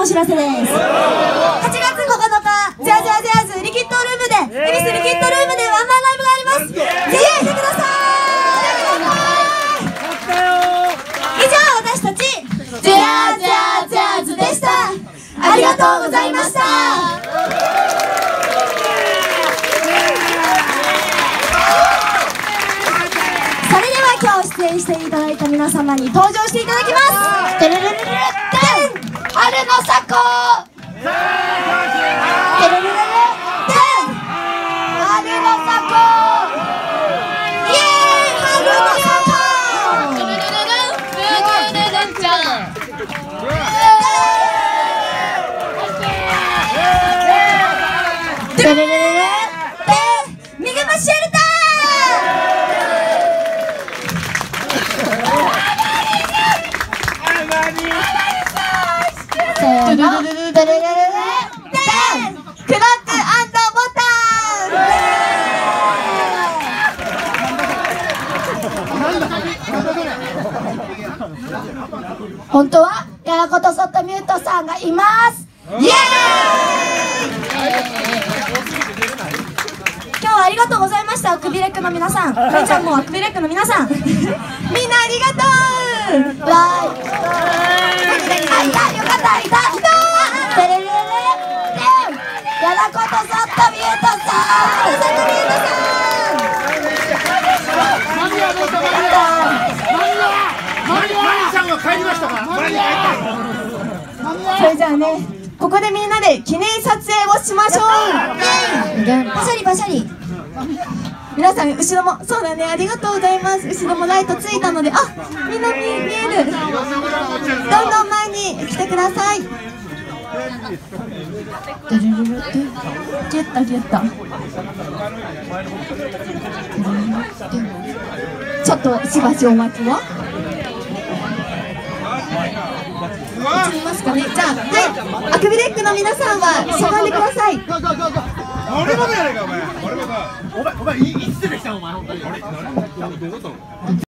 お知らせです。8月9日ジャージャージャーズリキッドルームで恵比寿リキッドルームでワンマンライブがあります。ぜひ来てください。以上私たちジャージャージャーズでした。ありがとうございました。それでは今日出演していただいた皆様に登場していただきます。子ダンクロックボタン本当はやらことそっとミュートさんがいます。イエーイ。今日はありがとうございました。アクビレックの皆さん。めいちゃんもアクビレックの皆さん。みんなありがとうわーいあいたよかったいたいたテレレレレレやらことそっとミュートさんそっとミュートさんマリアどうしたマリアマリアマリアさんは帰りましたかマリアそれじゃあねここでみんなで記念撮影をしましょうイエイバシャリバシャリ皆さん後ろもそうだねありがとうございます後ろもライトついたのであみんな見見えるどんどん前に来てくださいギュギュッとギュッとちょっとしばしお待ちを。映りますかね。じゃあはい。アクビレックの皆さんはしゃがんでください。俺もやないかお前。俺もお前お前いいつ出てきたお前本当に。俺どういうこと？